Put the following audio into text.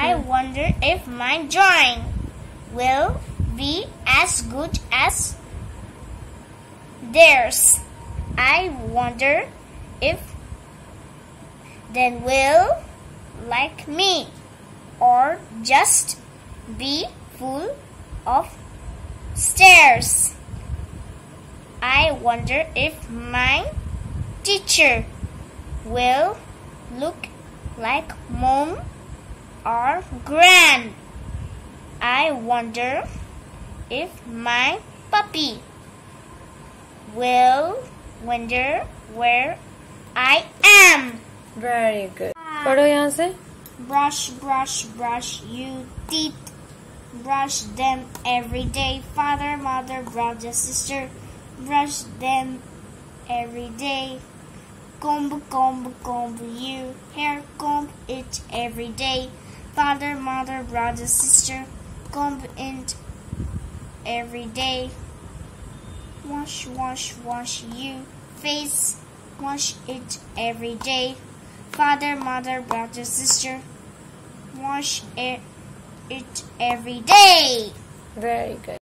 I wonder if my drawing will be as good as theirs. I wonder if they will like me or just be full of stares. I wonder if my teacher will look like mom or grand. I wonder if my puppy will wonder where I am. Very good पढ़ो यहाँ से Brush, brush, brush you teeth. Brush them every day. Father, mother, brother, sister. Brush them every day. Comb, comb, comb you hair. Comb it every day. father, mother, brother, sister, come in every day. Wash, wash, wash you face, wash it every day. Father, mother, brother, sister, wash it, it every day. Very good.